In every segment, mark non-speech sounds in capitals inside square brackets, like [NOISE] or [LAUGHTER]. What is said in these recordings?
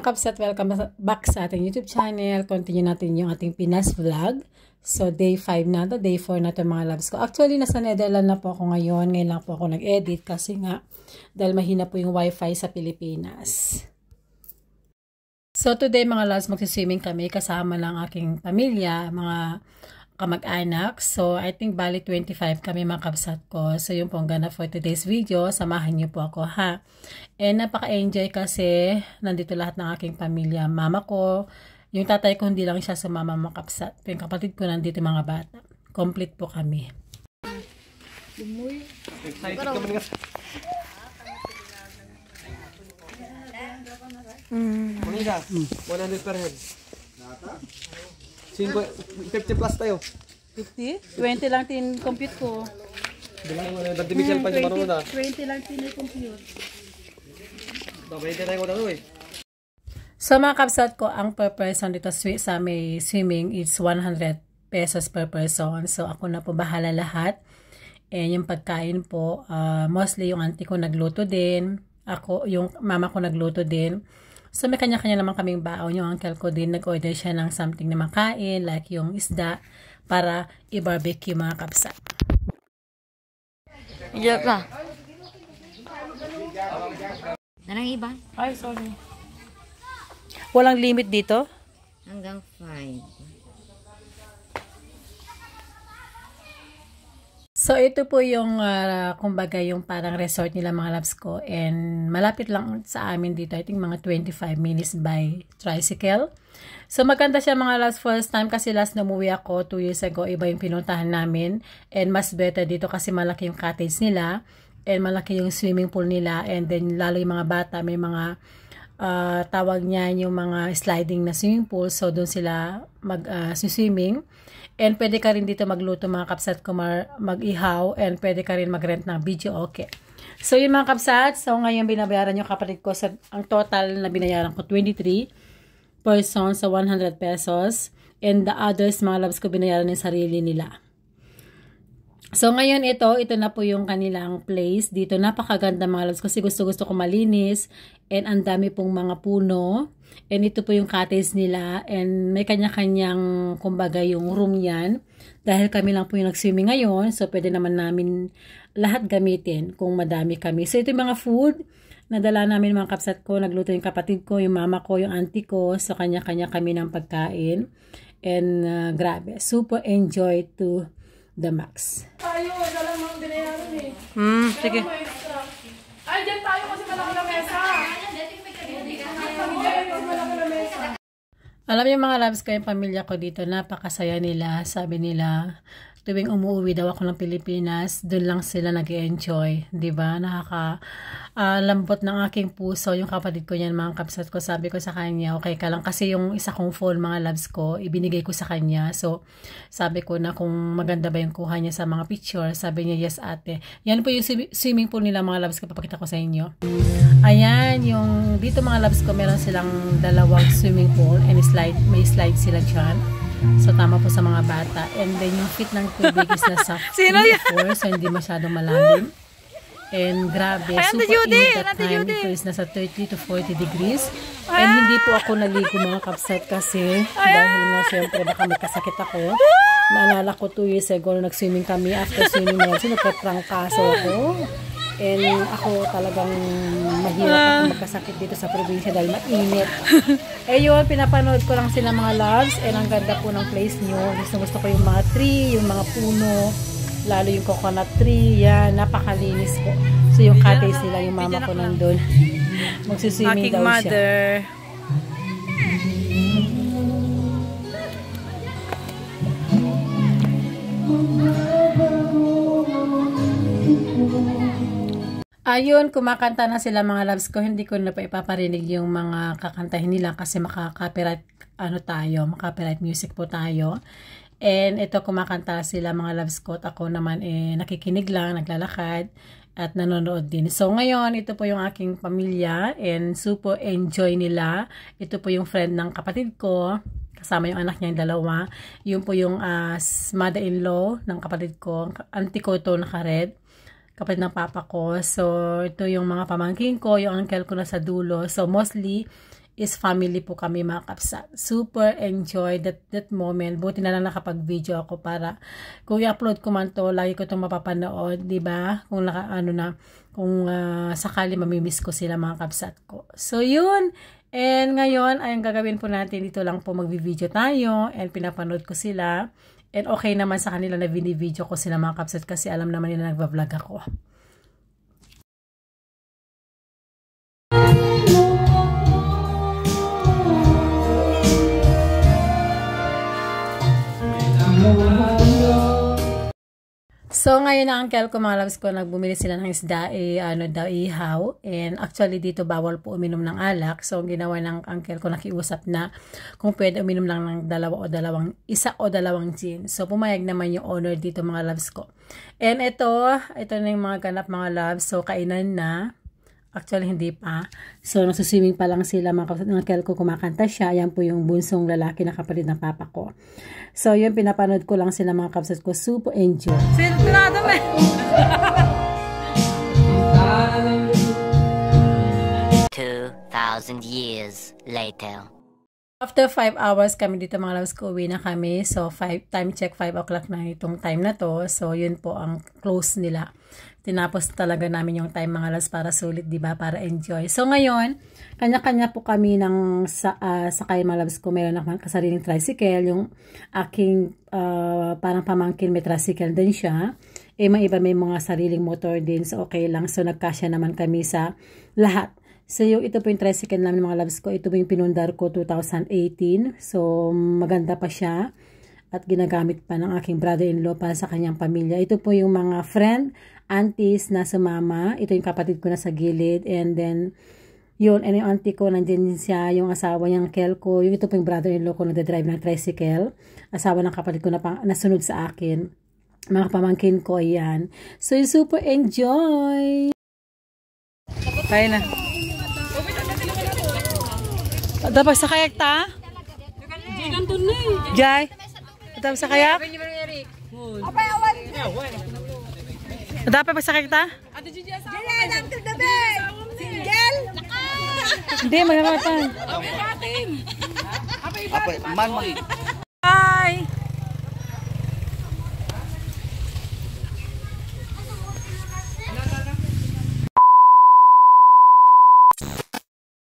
mga kapsat, welcome back sa ating YouTube channel. Continue natin yung ating Pinas vlog. So, day 5 na to, day 4 na to mga loves ko. Actually, nasa Netherlands na po ako ngayon. Ngayon lang po ako nag-edit kasi nga, dahil mahina po yung wifi sa Pilipinas. So, today mga loves, magsiswimming kami kasama ng aking pamilya, mga kamag-anak. So, I think bali 25 kami mga kabsat ko. So, yun po ang gana for today's video. Samahan niyo po ako ha. And napaka-enjoy kasi nandito lahat ng aking pamilya. Mama ko, yung tatay ko hindi lang siya sumama mga kabsat. Yung kapatid ko nandito mga bata. Complete po kami. Umuy. Excited ka man Mm. Manila, 100 per head. 50 plus tayo. 50? 20 lang tin compute ko. Bilang mo na, Michel pa niya ah. 20 lang tin compute. Dabay tayo ko daw eh. So mga kapsat ko, ang per person dito sa may swimming is 100 pesos per person. So ako na po bahala lahat. And yung pagkain po, uh, mostly yung auntie ko nagluto din. Ako, yung mama ko nagluto din. So may kanya-kanya naman kaming baon. Yung uncle ko din nag-order siya ng something na makain like yung isda para i-barbecue mga kapsa. Diyan ka. Anong iba? Ay, sorry. Walang limit dito? Hanggang 5. So, ito po yung, uh, kumbaga, yung parang resort nila mga labs ko. And malapit lang sa amin dito. I think mga 25 minutes by tricycle. So, maganda siya mga labs first time kasi last na umuwi ako 2 years ago. Iba yung pinuntahan namin. And mas better dito kasi malaki yung cottage nila. And malaki yung swimming pool nila. And then, lalo yung mga bata, may mga uh, tawag niya yung mga sliding na swimming pool. So, doon sila mag-swimming. Uh, And pwede ka rin dito magluto mga kapsat kung mag-ihaw and pwede ka rin mag-rent ng video okay. So yun mga kapsat, so ngayon binabayaran yung kapatid ko sa ang total na binayaran ko 23 person sa 100 pesos and the others mga loves ko binayaran ng sarili nila. So, ngayon ito, ito na po yung kanilang place. Dito, napakaganda mga loves kasi gusto-gusto ko malinis. And ang dami pong mga puno. And ito po yung cottage nila. And may kanya-kanyang, kumbaga, yung room yan. Dahil kami lang po yung nag-swimming ngayon. So, pwede naman namin lahat gamitin kung madami kami. So, ito yung mga food. Nadala namin mga kapsat ko. Nagluto yung kapatid ko, yung mama ko, yung auntie ko. So, kanya-kanya kami ng pagkain. And uh, grabe, super enjoy to the max. Tayo, wala lang binayaran eh. Hmm, sige. Ay, dyan tayo kasi malaki na mesa. Alam niyo mga loves ko, yung pamilya ko dito, napakasaya nila. Sabi nila, tuwing umuwi daw ako ng Pilipinas, doon lang sila nag enjoy di ba Nakaka uh, lambot ng aking puso yung kapatid ko niyan, mga kapsat ko. Sabi ko sa kanya, okay ka lang kasi yung isa kong phone, mga loves ko, ibinigay ko sa kanya. So, sabi ko na kung maganda ba yung kuha niya sa mga picture, sabi niya, yes ate. Yan po yung swimming pool nila, mga loves ko, papakita ko sa inyo. Ayan, yung dito mga loves ko, meron silang dalawang swimming pool and slide, may slide sila dyan. So, tama po sa mga bata. And then, yung fit ng tubig is nasa [LAUGHS] 3 so hindi masyadong malalim. And grabe, Ay, super Judy, init that time. Judy. Ito is nasa 30 to 40 degrees. And hindi po ako naligo mga kapsat kasi dahil nga siyempre baka may kasakit ako. Naalala ko 2 years ago nag-swimming kami. After swimming na yun, nagkatrangkaso ako. And ako talagang mahirap ako magkasakit dito sa probinsya dahil mainit. [LAUGHS] eh yun, pinapanood ko lang sila mga loves. And ang ganda po ng place nyo. Gusto gusto ko yung mga tree, yung mga puno lalo yung coconut tree, yan, napakalinis po. So yung cottage nila, yung mama ko nandun. [LAUGHS] Magsiswimming daw mother. Ayun, kumakanta na sila mga loves ko. Hindi ko na pa ipaparinig yung mga kakantahin nila kasi makaka-copyright ano tayo, makaka-copyright music po tayo. And ito kumakanta sila mga love scout. Ako naman eh nakikinig lang, naglalakad at nanonood din. So ngayon, ito po yung aking pamilya and super enjoy nila. Ito po yung friend ng kapatid ko. Kasama yung anak niya yung dalawa. Yun po yung uh, mother-in-law ng kapatid ko. Auntie ko ito naka-red kapatid ng papa ko. So, ito yung mga pamangking ko, yung uncle ko na sa dulo. So, mostly, is family po kami mga kapsat. Super enjoy that, that moment. Buti na lang nakapag-video ako para kung i-upload ko man to, lagi ko itong mapapanood, di ba? Kung naka, ano na, kung ah, sakali mamimiss ko sila mga kapsat ko. So, yun. And ngayon, ay ang gagawin po natin, dito lang po magvi-video tayo and pinapanood ko sila. And okay naman sa kanila na video ko sila mga kapsat kasi alam naman nila nagva-vlog ako. So, ngayon na uncle ko, mga loves ko, nagbumili sila ng isda, eh, ano daw, ihaw. And actually, dito bawal po uminom ng alak. So, ginawa ng uncle ko, nakiusap na kung pwede uminom lang ng dalawa o dalawang, isa o dalawang gin. So, pumayag naman yung owner dito, mga loves ko. And ito, ito na yung mga ganap, mga loves. So, kainan na. Actually, hindi pa. So, nagsuswimming pa lang sila. Mga uncle ko kumakanta siya. Ayan po yung bunsong lalaki na kapatid ng papa ko. So, yun, pinapanood ko lang sila mga kapatid ko. Super enjoy. Sinado mo Two thousand years later. After 5 hours kami dito mga loves ko, uwi na kami. So, five, time check, 5 o'clock na itong time na to. So, yun po ang close nila. Tinapos talaga namin yung time mga loves para sulit, ba Para enjoy. So, ngayon, kanya-kanya po kami ng sa, uh, sakay mga loves ko. Meron akong kasariling tricycle. Yung aking uh, parang pamangkin may tricycle din siya. Eh, may iba may mga sariling motor din. So, okay lang. So, nagkasya naman kami sa lahat. So, yung ito po yung tricycle namin mga loves ko. Ito po yung pinundar ko 2018. So, maganda pa siya. At ginagamit pa ng aking brother-in-law para sa kanyang pamilya. Ito po yung mga friend, aunties na sumama. Ito yung kapatid ko na sa gilid. And then, yun, and yung auntie ko, nandiyan siya, yung asawa niyang kel ko. Yung ito po yung brother-in-law ko nagdadrive ng tricycle. Asawa ng kapatid ko na pang, nasunod sa akin. Mga pamangkin ko, ayan. So, super enjoy! Kaya na. Dapat sa kayak ta? Jai. Dapat sa kayak? Dapat pa sa kayak ta? Hindi, magkakatan. Hi!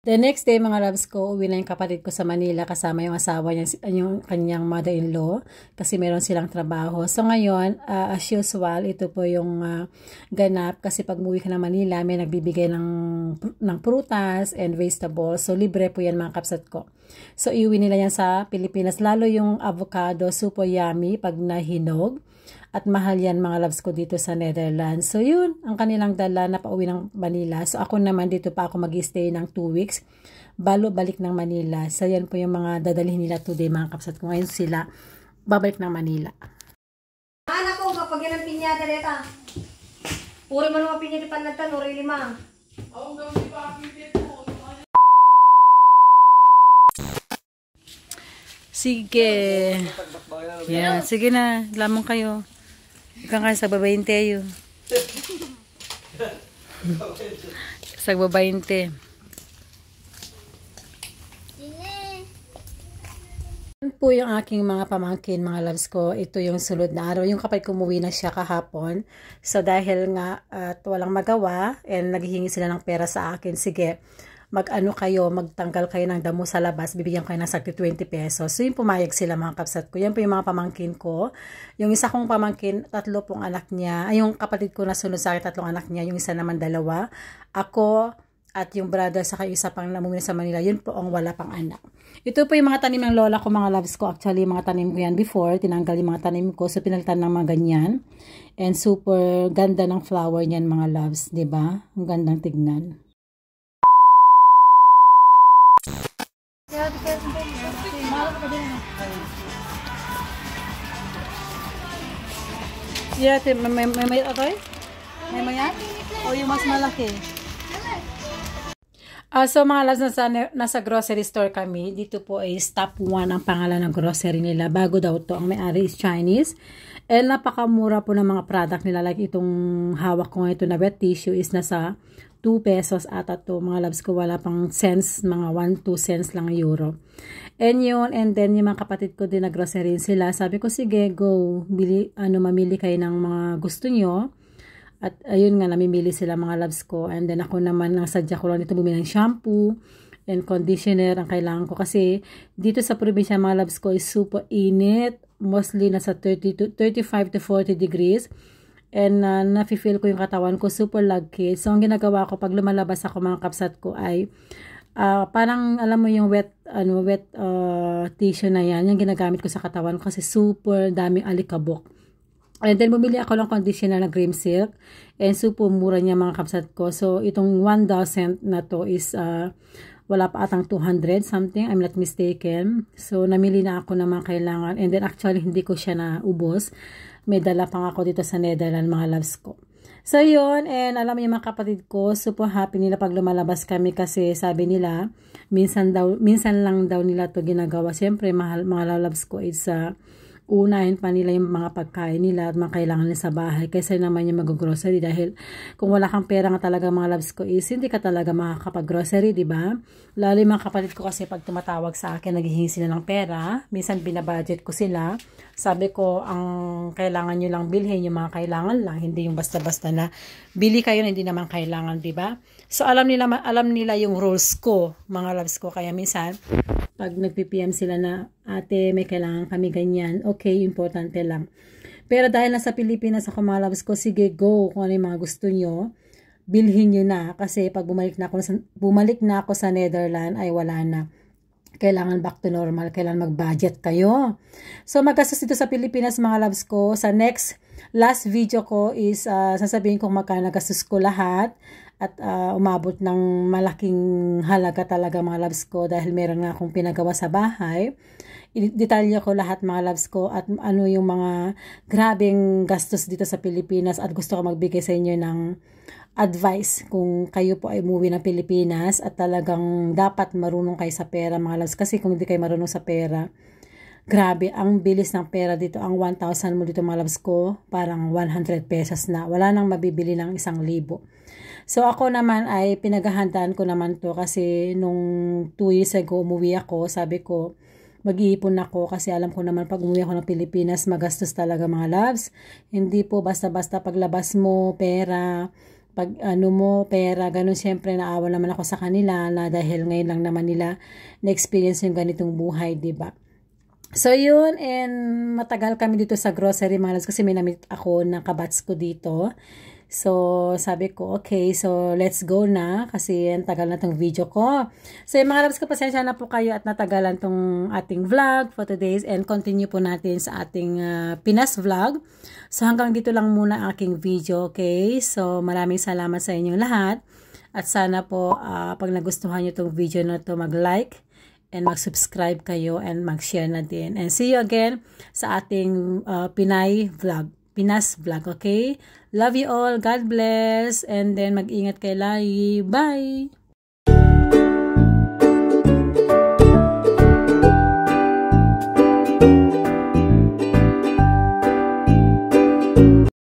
The next day, mga loves ko, uwi na yung kapatid ko sa Manila kasama yung asawa niya, yung kanyang mother-in-law kasi meron silang trabaho. So ngayon, uh, as usual, ito po yung uh, ganap kasi pag umuwi ka ng Manila, may nagbibigay ng, ng prutas and vegetables. So libre po yan mga kapsat ko. So iuwi nila yan sa Pilipinas. Lalo yung avocado, super yummy pag nahinog. At mahal yan mga loves ko dito sa Netherlands. So yun, ang kanilang dala na pauwi ng Manila. So ako naman dito pa ako mag-stay ng 2 weeks. Balo balik ng Manila. So yan po yung mga dadalhin nila today mga kapsat ko. Ngayon sila babalik ng Manila. Anak ko, kapag yan ang pinyata reta. Uri mo naman pinyata panagtan, uri lima. Sige. Yan, sige na. Lamang kayo. Ikaw kayo sa babayin tayo. sa po yung aking mga pamangkin, mga loves ko. Ito yung sunod na araw. Yung kapag kumuwi na siya kahapon. So dahil nga at walang magawa and naghihingi sila ng pera sa akin, sige, mag-ano kayo, magtanggal kayo ng damo sa labas, bibigyan kayo ng sakti 20 pesos. So yung pumayag sila mga kapsat ko. Yan po yung mga pamangkin ko. Yung isa kong pamangkin, tatlo pong anak niya. Ay, yung kapatid ko na sunod sa akin, tatlong anak niya. Yung isa naman dalawa. Ako, at yung brother sa isa pang namumuna sa Manila, yun po ang wala pang anak. Ito po yung mga tanim ng lola ko, mga loves ko. Actually, mga tanim ko yan before. Tinanggal yung mga tanim ko. So, pinalitan ng mga ganyan. And super ganda ng flower niyan, mga loves. ba diba? Ang gandang tignan. Yeah, may may may may atoy? May mayat? O yung mas malaki? Ah, so mga loves, nasa, nasa grocery store kami. Dito po ay stop 1 ang pangalan ng grocery nila. Bago daw to, ang may-ari is Chinese. And napakamura po ng mga product nila. Like itong hawak ko ito na wet tissue is nasa 2 pesos ata to. Mga loves ko, wala pang cents, mga 1, 2 cents lang euro. And yun, and then yung mga kapatid ko din na grocery sila. Sabi ko, sige, go, bili, ano, mamili kayo ng mga gusto nyo. At ayun nga, namimili sila mga loves ko. And then ako naman, ang sadya ko lang dito bumili ng shampoo and conditioner ang kailangan ko. Kasi dito sa probinsya mga loves ko is super init. Mostly nasa 30 to, 35 to 40 degrees. And uh, nafe-feel ko yung katawan ko super lagkit. So ang ginagawa ko pag lumalabas ako mga kapsat ko ay uh, parang alam mo yung wet ano wet uh, tissue na yan yung ginagamit ko sa katawan kasi super daming alikabok. And then, bumili ako ng conditioner na cream silk. And super mura niya mga kapsat ko. So, itong 1 dozen na to is, uh, wala pa atang 200 something. I'm not mistaken. So, namili na ako ng mga kailangan. And then, actually, hindi ko siya naubos. May dala pang ako dito sa Netherlands, mga loves ko. So, yun. And alam mo yung mga kapatid ko, super happy nila pag lumalabas kami kasi sabi nila, minsan daw, minsan lang daw nila to ginagawa. Siyempre, mahal, mga loves ko, it's, uh, unahin pa nila yung mga pagkain nila at mga kailangan nila sa bahay kaysa naman yung mag-grocery dahil kung wala kang pera nga talaga mga loves ko is hindi ka talaga makakapag-grocery, di ba? Lalo yung mga kapatid ko kasi pag tumatawag sa akin, naghihingi sila ng pera. Minsan binabudget ko sila. Sabi ko, ang kailangan nyo lang bilhin yung mga kailangan lang, hindi yung basta-basta na bili kayo na hindi naman kailangan, di ba? So alam nila alam nila yung rules ko, mga loves ko. Kaya minsan pag nagpi-PM sila na ate may kailangan kami ganyan, okay, importante lang. Pero dahil nasa Pilipinas ako mga loves ko, sige go kung ano yung mga gusto nyo, bilhin nyo na. Kasi pag bumalik na ako sa, bumalik na ako sa Netherlands ay wala na. Kailangan back to normal, kailangan mag-budget kayo. So magkastos dito sa Pilipinas mga loves ko, sa next last video ko is uh, sasabihin ko magkano nagastos ko lahat at uh, umabot ng malaking halaga talaga mga loves ko dahil meron nga akong pinagawa sa bahay. Detalye ko lahat mga loves ko at ano yung mga grabing gastos dito sa Pilipinas at gusto ko magbigay sa inyo ng advice kung kayo po ay umuwi ng Pilipinas at talagang dapat marunong kayo sa pera mga loves kasi kung hindi kayo marunong sa pera grabe ang bilis ng pera dito ang 1,000 mo dito mga ko parang 100 pesos na wala nang mabibili ng isang libo So ako naman ay pinaghahandaan ko naman to kasi nung 2 years ago umuwi ako, sabi ko mag-iipon ako kasi alam ko naman pag umuwi ako ng Pilipinas magastos talaga mga loves. Hindi po basta-basta paglabas mo pera, pag ano mo pera, ganun syempre naawa naman ako sa kanila na dahil ngayon lang naman nila na-experience yung ganitong buhay, ba? So yun, and matagal kami dito sa grocery mga loves kasi may namit ako ng kabats ko dito. So, sabi ko, okay, so let's go na kasi ang tagal na tong video ko. So, yung mga loves ko, pasensya na po kayo at natagalan tong ating vlog for today's and continue po natin sa ating uh, Pinas vlog. So, hanggang dito lang muna aking video, okay? So, maraming salamat sa inyong lahat. At sana po, uh, pag nagustuhan nyo tong video na to, mag-like and mag-subscribe kayo and mag-share na din. And see you again sa ating uh, Pinay vlog. Pinas vlog, okay? Love you all. God bless. And then mag-ingat kay lagi. Bye!